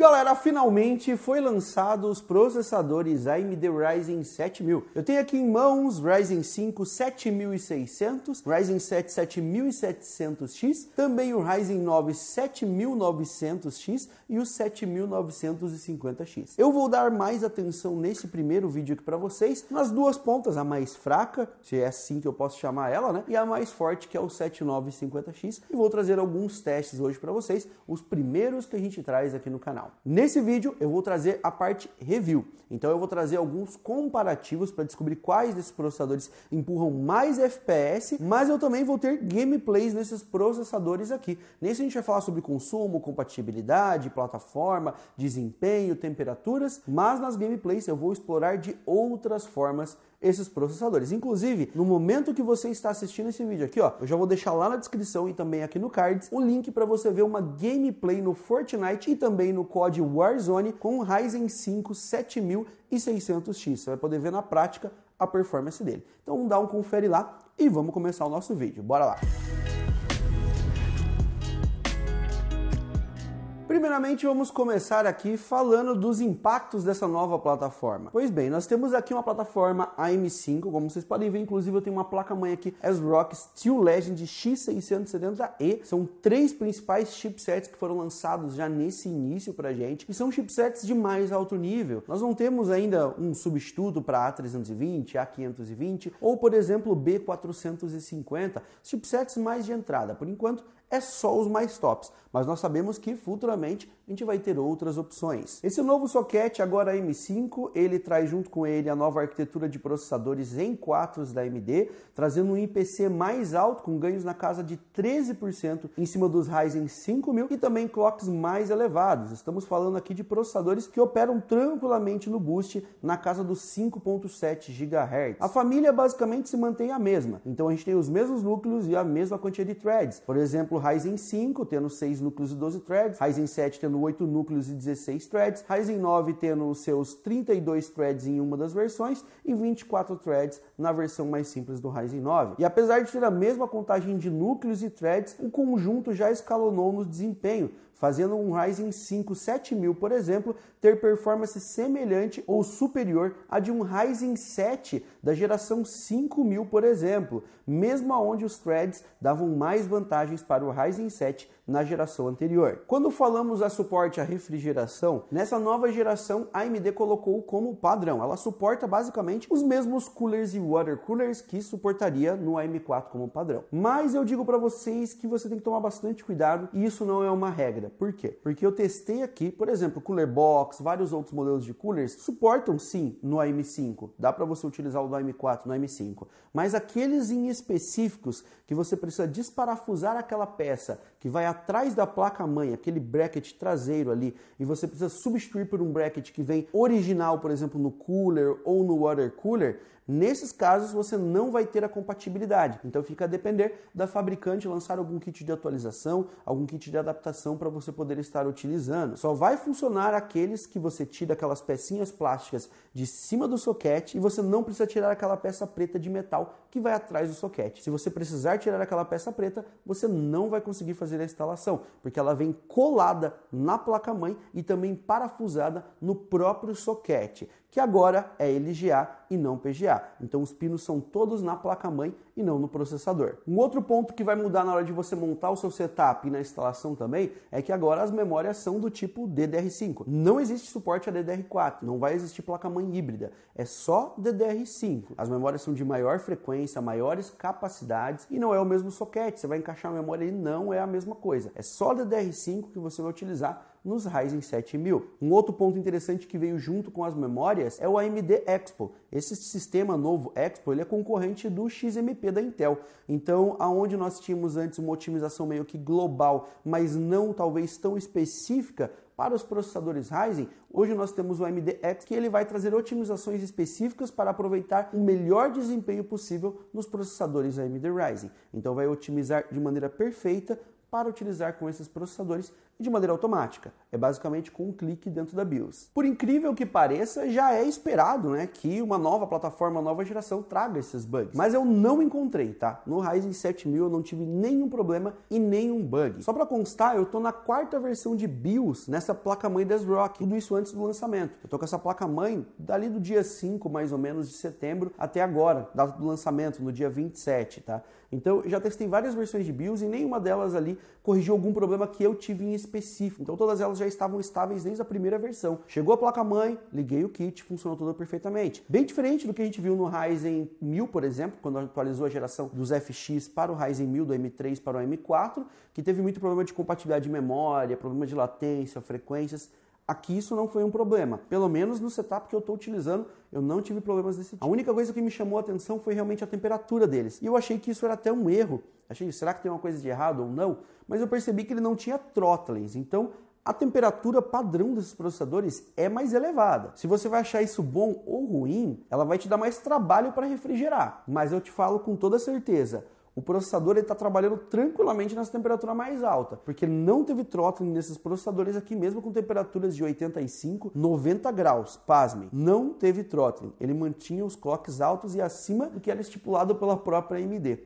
Galera, finalmente foi lançado os processadores AMD Ryzen 7000. Eu tenho aqui em mãos Ryzen 5 7600, Ryzen 7 7700X, também o Ryzen 9 7900X e o 7950X. Eu vou dar mais atenção nesse primeiro vídeo aqui para vocês nas duas pontas, a mais fraca, se é assim que eu posso chamar ela, né? E a mais forte que é o 7950X e vou trazer alguns testes hoje para vocês, os primeiros que a gente traz aqui no canal canal. Nesse vídeo eu vou trazer a parte review, então eu vou trazer alguns comparativos para descobrir quais desses processadores empurram mais FPS, mas eu também vou ter gameplays nesses processadores aqui. Nesse a gente vai falar sobre consumo, compatibilidade, plataforma, desempenho, temperaturas, mas nas gameplays eu vou explorar de outras formas esses processadores. Inclusive, no momento que você está assistindo esse vídeo aqui, ó, eu já vou deixar lá na descrição e também aqui no cards o link para você ver uma gameplay no Fortnite e também no COD Warzone com o Ryzen 5 7600X. Você vai poder ver na prática a performance dele. Então, dá um confere lá e vamos começar o nosso vídeo. Bora lá. Primeiramente, vamos começar aqui falando dos impactos dessa nova plataforma. Pois bem, nós temos aqui uma plataforma AM5, como vocês podem ver, inclusive eu tenho uma placa-mãe aqui ASRock Steel Legend X670E. São três principais chipsets que foram lançados já nesse início pra gente, e são chipsets de mais alto nível. Nós não temos ainda um substituto para A320, A520 ou, por exemplo, B450, chipsets mais de entrada. Por enquanto, é só os mais tops, mas nós sabemos que futuramente a gente vai ter outras opções. Esse novo socket agora M5, ele traz junto com ele a nova arquitetura de processadores em 4 da AMD, trazendo um IPC mais alto com ganhos na casa de 13% em cima dos Ryzen 5000 e também clocks mais elevados. Estamos falando aqui de processadores que operam tranquilamente no boost na casa dos 5.7 GHz. A família basicamente se mantém a mesma, então a gente tem os mesmos núcleos e a mesma quantia de threads. Por exemplo, Ryzen 5 tendo 6 núcleos e 12 threads, Ryzen 7 tendo 8 núcleos e 16 threads, Ryzen 9 tendo os seus 32 threads em uma das versões e 24 threads na versão mais simples do Ryzen 9. E apesar de ter a mesma contagem de núcleos e threads, o conjunto já escalonou no desempenho, fazendo um Ryzen 5 7000, por exemplo, ter performance semelhante ou superior à de um Ryzen 7 da geração 5000, por exemplo, mesmo onde os threads davam mais vantagens para o Ryzen 7 na geração anterior. Quando falamos a suporte à refrigeração, nessa nova geração a AMD colocou como padrão. Ela suporta basicamente os mesmos coolers e water coolers que suportaria no AM4 como padrão. Mas eu digo para vocês que você tem que tomar bastante cuidado e isso não é uma regra. Por quê? Porque eu testei aqui, por exemplo, Cooler Box, vários outros modelos de coolers suportam sim no AM5. Dá para você utilizar o do AM4 no AM5. Mas aqueles em específicos que você precisa desparafusar aquela peça que vai atrás da placa-mãe, aquele bracket traseiro ali, e você precisa substituir por um bracket que vem original, por exemplo, no cooler ou no water cooler, Nesses casos, você não vai ter a compatibilidade. Então, fica a depender da fabricante lançar algum kit de atualização, algum kit de adaptação para você poder estar utilizando. Só vai funcionar aqueles que você tira aquelas pecinhas plásticas de cima do soquete e você não precisa tirar aquela peça preta de metal que vai atrás do soquete. Se você precisar tirar aquela peça preta, você não vai conseguir fazer a instalação, porque ela vem colada na placa-mãe e também parafusada no próprio soquete que agora é LGA e não PGA. Então os pinos são todos na placa-mãe e não no processador. Um outro ponto que vai mudar na hora de você montar o seu setup e na instalação também é que agora as memórias são do tipo DDR5. Não existe suporte a DDR4, não vai existir placa-mãe híbrida, é só DDR5. As memórias são de maior frequência, maiores capacidades e não é o mesmo socket. Você vai encaixar a memória e não é a mesma coisa. É só DDR5 que você vai utilizar nos Ryzen 7000. Um outro ponto interessante que veio junto com as memórias é o AMD Expo. Esse sistema novo Expo ele é concorrente do XMP da Intel. Então, aonde nós tínhamos antes uma otimização meio que global, mas não talvez tão específica para os processadores Ryzen, hoje nós temos o AMD X que ele vai trazer otimizações específicas para aproveitar o melhor desempenho possível nos processadores AMD Ryzen. Então vai otimizar de maneira perfeita para utilizar com esses processadores de maneira automática. É basicamente com um clique dentro da BIOS. Por incrível que pareça, já é esperado né, que uma nova plataforma, nova geração traga esses bugs. Mas eu não encontrei, tá? No Ryzen 7000 eu não tive nenhum problema e nenhum bug. Só para constar, eu tô na quarta versão de BIOS nessa placa-mãe da Rock, tudo isso antes do lançamento. Eu tô com essa placa-mãe dali do dia 5, mais ou menos, de setembro até agora, data do lançamento, no dia 27, tá? Então, já testei várias versões de BIOS e nenhuma delas ali corrigiu algum problema que eu tive em. Então, todas elas já estavam estáveis desde a primeira versão. Chegou a placa-mãe, liguei o kit, funcionou tudo perfeitamente. Bem diferente do que a gente viu no Ryzen 1000, por exemplo, quando atualizou a geração dos FX para o Ryzen 1000, do M3 para o M4, que teve muito problema de compatibilidade de memória, problema de latência, frequências. Aqui isso não foi um problema. Pelo menos no setup que eu estou utilizando, eu não tive problemas desse tipo. A única coisa que me chamou a atenção foi realmente a temperatura deles. E eu achei que isso era até um erro. Achei, será que tem uma coisa de errado ou não? Mas eu percebi que ele não tinha throttling. Então, a temperatura padrão desses processadores é mais elevada. Se você vai achar isso bom ou ruim, ela vai te dar mais trabalho para refrigerar. Mas eu te falo com toda certeza, o processador está trabalhando tranquilamente nessa temperatura mais alta, porque não teve throttling nesses processadores aqui, mesmo com temperaturas de 85, 90 graus. Pasmem, não teve throttling. Ele mantinha os clocks altos e acima do que era estipulado pela própria AMD.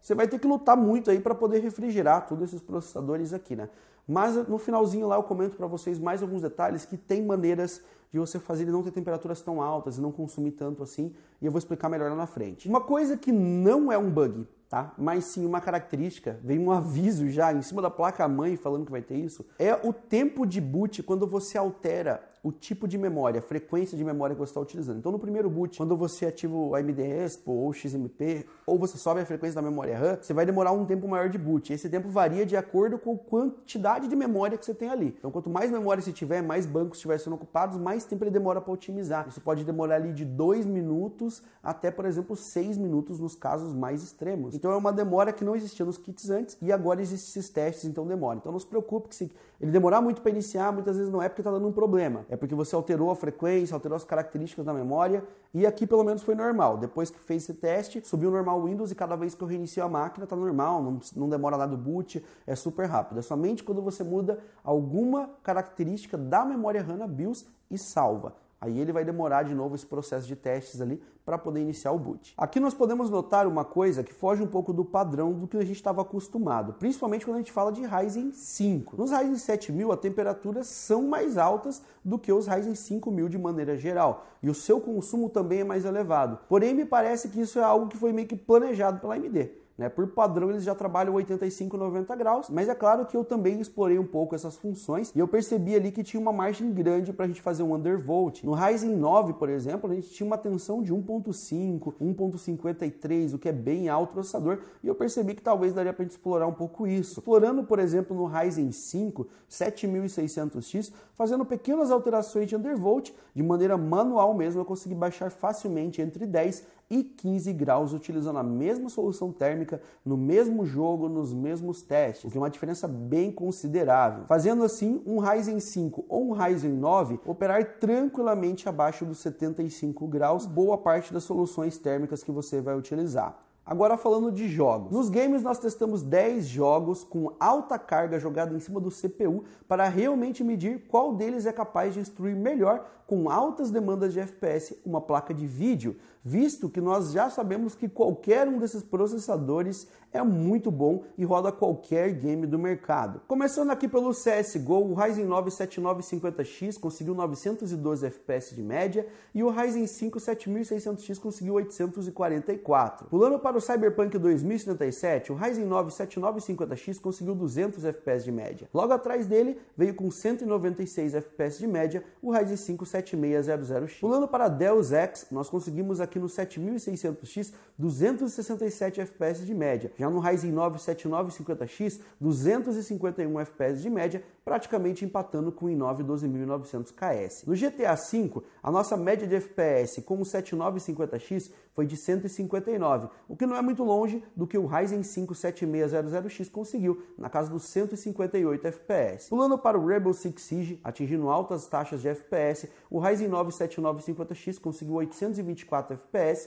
Você vai ter que lutar muito aí para poder refrigerar todos esses processadores aqui, né? Mas no finalzinho lá eu comento para vocês mais alguns detalhes que tem maneiras de você fazer ele não ter temperaturas tão altas e não consumir tanto assim, e eu vou explicar melhor lá na frente. Uma coisa que não é um bug, tá? Mas sim uma característica, vem um aviso já em cima da placa mãe falando que vai ter isso, é o tempo de boot quando você altera o tipo de memória, a frequência de memória que você está utilizando. Então, no primeiro boot, quando você ativa o AMD Expo ou XMP, ou você sobe a frequência da memória RAM, você vai demorar um tempo maior de boot. Esse tempo varia de acordo com a quantidade de memória que você tem ali. Então, quanto mais memória você tiver, mais bancos estiverem sendo ocupados, mais tempo ele demora para otimizar. Isso pode demorar ali de 2 minutos até, por exemplo, 6 minutos nos casos mais extremos. Então, é uma demora que não existia nos kits antes e agora existem esses testes, então demora. Então, não se preocupe que se ele demorar muito para iniciar, muitas vezes não é porque está dando um problema é porque você alterou a frequência, alterou as características da memória e aqui pelo menos foi normal. Depois que fez esse teste, subiu normal Windows e cada vez que eu reinicio a máquina está normal, não, não demora nada o boot, é super rápido. É somente quando você muda alguma característica da memória RAM na BIOS e salva. Aí ele vai demorar de novo esse processo de testes ali para poder iniciar o boot. Aqui nós podemos notar uma coisa que foge um pouco do padrão do que a gente estava acostumado, principalmente quando a gente fala de Ryzen 5. Nos Ryzen 7000 as temperaturas são mais altas do que os Ryzen 5000 de maneira geral, e o seu consumo também é mais elevado. Porém, me parece que isso é algo que foi meio que planejado pela AMD. Né? Por padrão, eles já trabalham 85, 90 graus, mas é claro que eu também explorei um pouco essas funções e eu percebi ali que tinha uma margem grande para a gente fazer um undervolt. No Ryzen 9, por exemplo, a gente tinha uma tensão de 1.5, 1.53, o que é bem alto processador, e eu percebi que talvez daria para a gente explorar um pouco isso. Explorando, por exemplo, no Ryzen 5 7600X, fazendo pequenas alterações de undervolt, de maneira manual mesmo, eu consegui baixar facilmente entre 10 e 15 graus utilizando a mesma solução térmica no mesmo jogo, nos mesmos testes, o que é uma diferença bem considerável. Fazendo assim, um Ryzen 5 ou um Ryzen 9 operar tranquilamente abaixo dos 75 graus, boa parte das soluções térmicas que você vai utilizar. Agora falando de jogos. Nos games nós testamos 10 jogos com alta carga jogada em cima do CPU para realmente medir qual deles é capaz de instruir melhor com altas demandas de FPS uma placa de vídeo visto que nós já sabemos que qualquer um desses processadores é muito bom e roda qualquer game do mercado. Começando aqui pelo CSGO, o Ryzen 9 7950X conseguiu 912 FPS de média e o Ryzen 5 7600X conseguiu 844. Pulando para o Cyberpunk 2077, o Ryzen 9 7950X conseguiu 200 FPS de média. Logo atrás dele, veio com 196 FPS de média o Ryzen 5 7600X. Pulando para Deus Ex, nós conseguimos aqui no 7600X 267 FPS de média. Já no Ryzen 9 7950X 251 FPS de média, praticamente empatando com o i9 12900 KS. No GTA V, a nossa média de FPS com o 7950X foi de 159, o que não é muito longe do que o Ryzen 5 7600X conseguiu, na casa dos 158 FPS. Pulando para o Rebel Six Siege, atingindo altas taxas de FPS, o Ryzen 9 7950X conseguiu 824 FPS,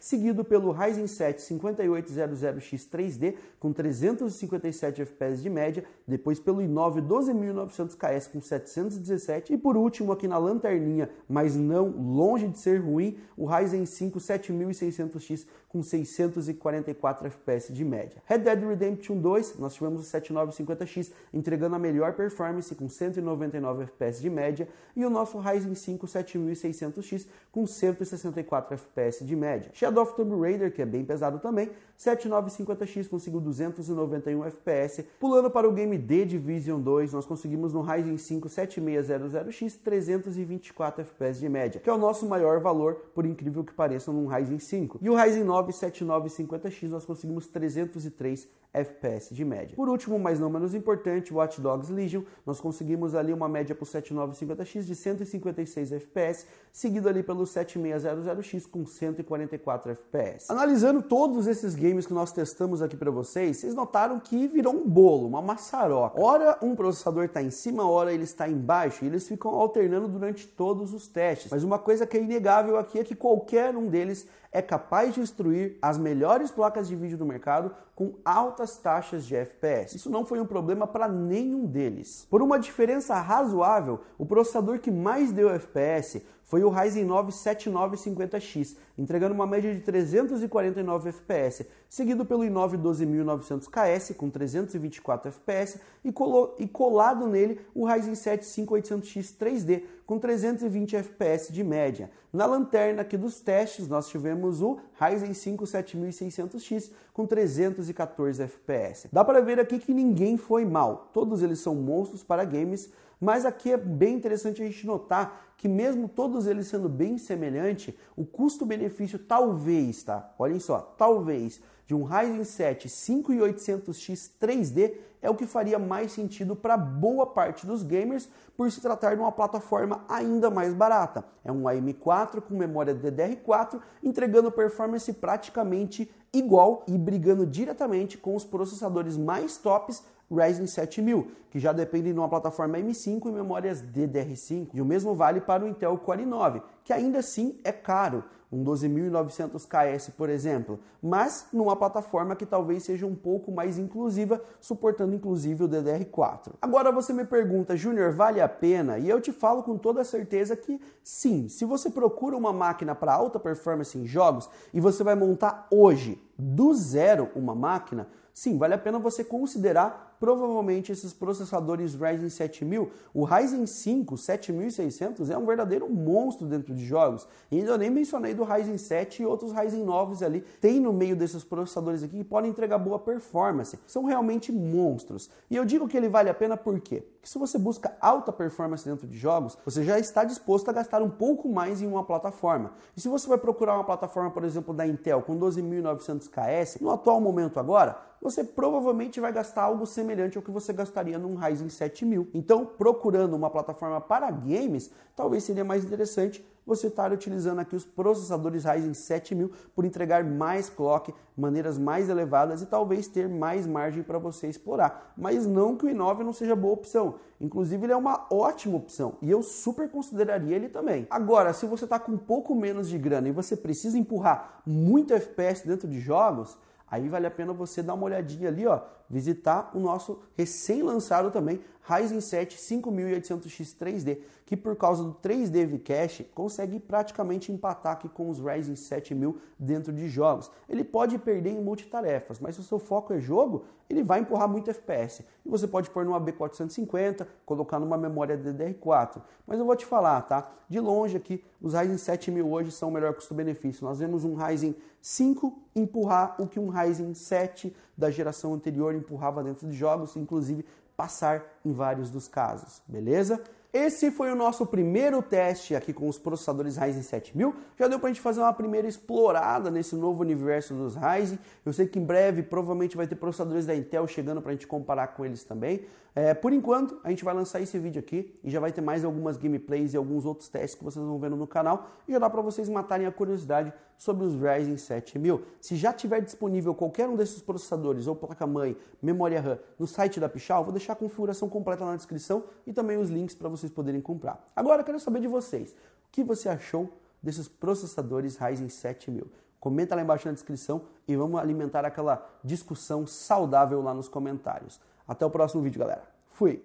seguido pelo Ryzen 7 5800X 3D com 357 FPS de média, depois pelo i9 12900KS com 717 e por último aqui na lanterninha, mas não longe de ser ruim, o Ryzen 5 7600X com 644 FPS de média. Red Dead Redemption 2, nós tivemos o 7950X entregando a melhor performance com 199 FPS de média e o nosso Ryzen 5 7600X com 164 FPS de média. Shadow of Tomb Raider, que é bem pesado também, 7950X conseguiu 291 FPS. Pulando para o game The Division 2, nós conseguimos no Ryzen 5 7600X 324 FPS de média, que é o nosso maior valor, por incrível que pareça, num Ryzen 5. E o Ryzen 9 97950X nós conseguimos 303 FPS de média. Por último, mas não menos importante, Watch Dogs Legion, nós conseguimos ali uma média para o 7950X de 156 FPS, seguido ali pelo 7600X com 144 FPS. Analisando todos esses games que nós testamos aqui para vocês, vocês notaram que virou um bolo, uma maçaroca. Ora um processador está em cima, ora ele está embaixo, e eles ficam alternando durante todos os testes. Mas uma coisa que é inegável aqui é que qualquer um deles é capaz de instruir as melhores placas de vídeo do mercado com altas taxas de FPS. Isso não foi um problema para nenhum deles. Por uma diferença razoável, o processador que mais deu FPS foi o Ryzen 9 7950X, entregando uma média de 349 FPS, seguido pelo i9 12900KS com 324 FPS e, e colado nele o Ryzen 7 5800X 3D com 320 FPS de média. Na lanterna aqui dos testes, nós tivemos o Ryzen 5 7600X com 314 FPS. Dá para ver aqui que ninguém foi mal. Todos eles são monstros para games, mas aqui é bem interessante a gente notar que mesmo todos eles sendo bem semelhante, o custo-benefício talvez, tá? Olhem só, talvez de um Ryzen 7 5800X 3D é o que faria mais sentido para boa parte dos gamers por se tratar de uma plataforma ainda mais barata. É um AM4 com memória DDR4, entregando performance praticamente igual e brigando diretamente com os processadores mais tops Ryzen 7000, que já dependem de uma plataforma M5 e memórias DDR5. E o mesmo vale para o Intel Core i9, que ainda assim é caro, um 12.900 KS, por exemplo, mas numa plataforma que talvez seja um pouco mais inclusiva, suportando inclusive o DDR4. Agora você me pergunta, Júnior, vale a pena? E eu te falo com toda certeza que sim. Se você procura uma máquina para alta performance em jogos e você vai montar hoje do zero uma máquina, sim, vale a pena você considerar provavelmente esses processadores Ryzen 7000, o Ryzen 5 7600 é um verdadeiro monstro dentro de jogos. E ainda nem mencionei do Ryzen 7 e outros Ryzen 9 ali. Tem no meio desses processadores aqui que podem entregar boa performance. São realmente monstros. E eu digo que ele vale a pena por quê? Porque se você busca alta performance dentro de jogos, você já está disposto a gastar um pouco mais em uma plataforma. E se você vai procurar uma plataforma, por exemplo, da Intel com 12.900 KS, no atual momento agora, você provavelmente vai gastar algo semelhante ao que você gastaria num Ryzen 7000. Então, procurando uma plataforma para games, talvez seria mais interessante você estar utilizando aqui os processadores Ryzen 7000 por entregar mais clock, maneiras mais elevadas e talvez ter mais margem para você explorar. Mas não que o i9 não seja boa opção. Inclusive, ele é uma ótima opção e eu super consideraria ele também. Agora, se você está com um pouco menos de grana e você precisa empurrar muito FPS dentro de jogos, aí vale a pena você dar uma olhadinha ali, ó, visitar o nosso recém-lançado também Ryzen 7 5800X 3D, que por causa do 3D V-Cache consegue praticamente empatar aqui com os Ryzen 7000 dentro de jogos. Ele pode perder em multitarefas, mas se o seu foco é jogo, ele vai empurrar muito FPS. E você pode pôr numa B450, colocar numa memória DDR4. Mas eu vou te falar, tá? De longe aqui, os Ryzen 7000 hoje são o melhor custo-benefício. Nós vemos um Ryzen 5 empurrar o que um Ryzen 7 da geração anterior empurrava dentro de jogos, inclusive passar em vários dos casos, beleza? Esse foi o nosso primeiro teste aqui com os processadores Ryzen 7000. Já deu para a gente fazer uma primeira explorada nesse novo universo dos Ryzen. Eu sei que em breve provavelmente vai ter processadores da Intel chegando para a gente comparar com eles também. É, por enquanto, a gente vai lançar esse vídeo aqui e já vai ter mais algumas gameplays e alguns outros testes que vocês vão vendo no canal. E já dá para vocês matarem a curiosidade sobre os Ryzen 7000. Se já tiver disponível qualquer um desses processadores ou placa-mãe, memória RAM no site da Pichal, vou deixar a configuração completa na descrição e também os links para vocês poderem comprar. Agora eu quero saber de vocês, o que você achou desses processadores Ryzen 7000? Comenta lá embaixo na descrição e vamos alimentar aquela discussão saudável lá nos comentários. Até o próximo vídeo, galera. Fui!